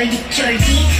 Jordy, crazy.